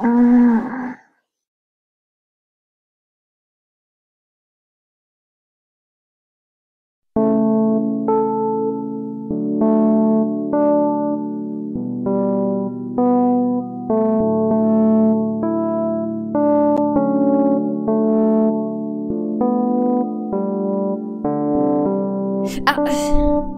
嗯。啊。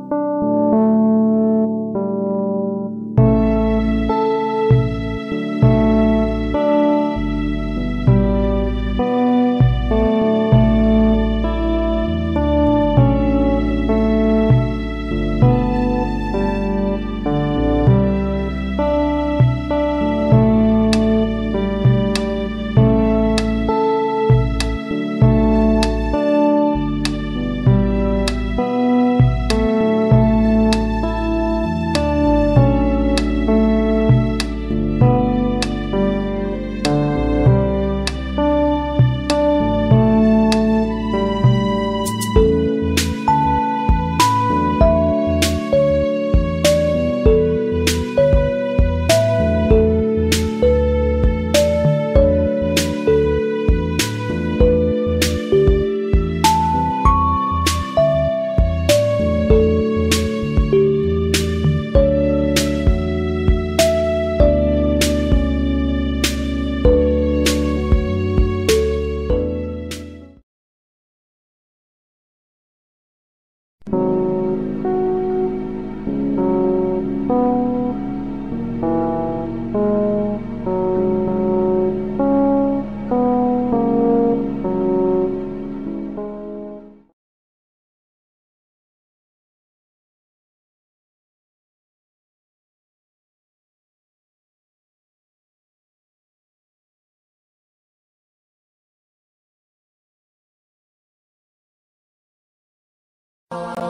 Oh.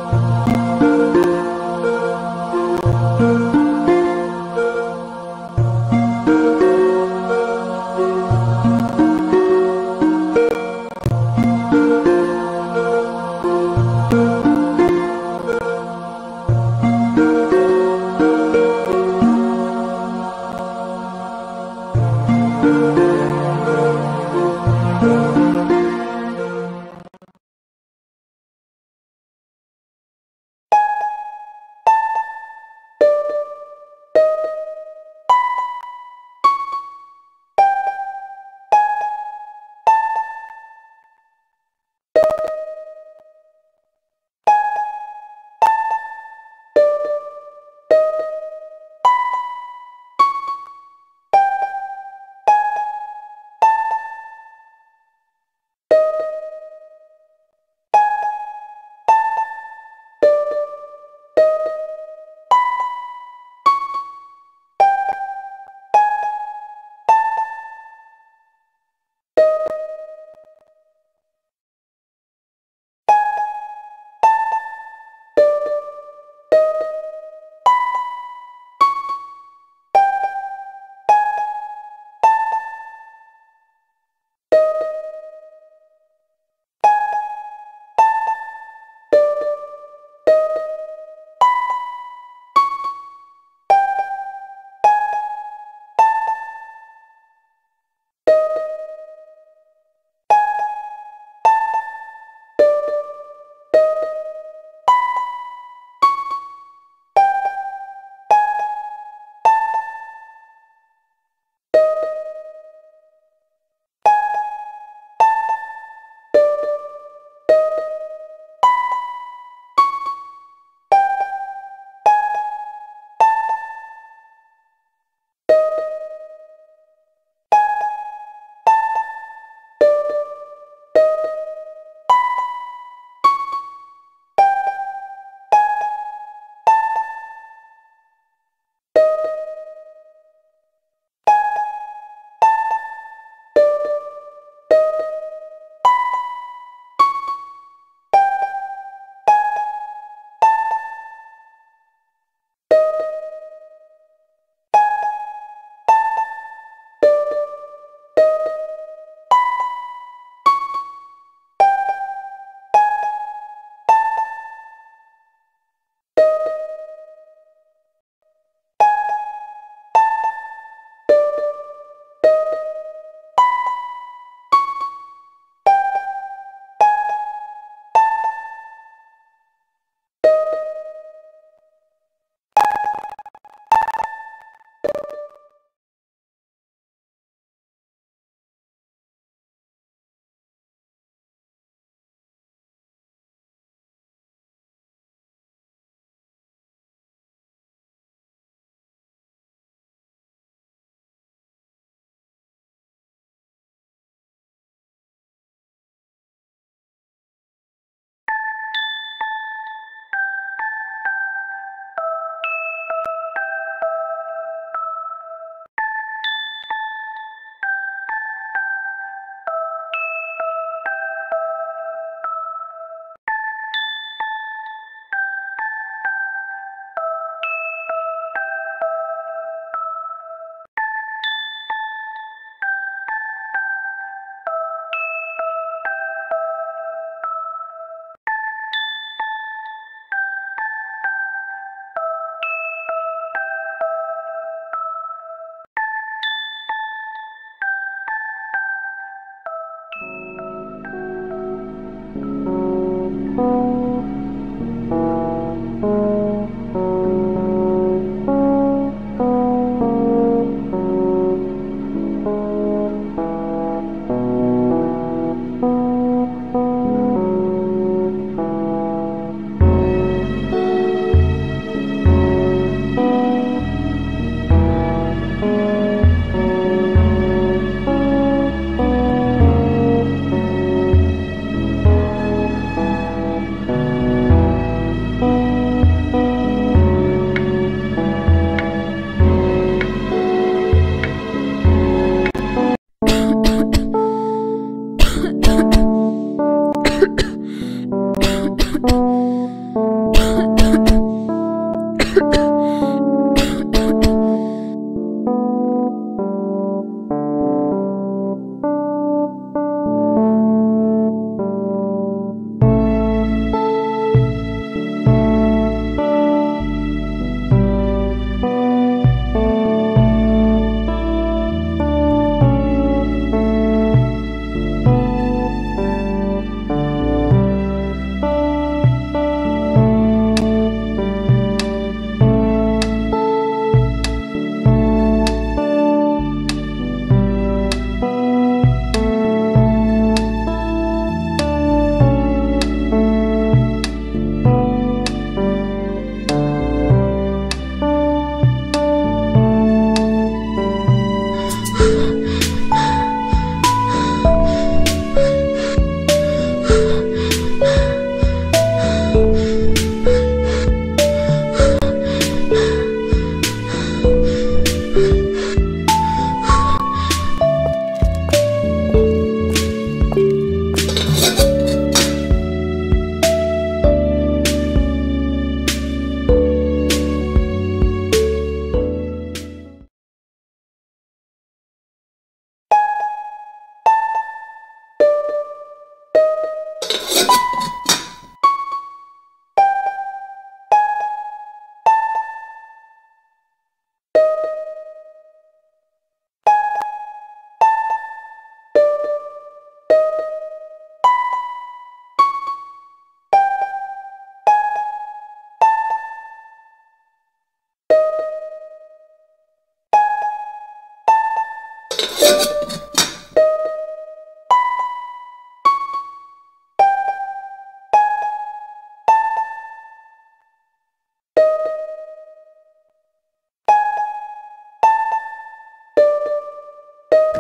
Thank.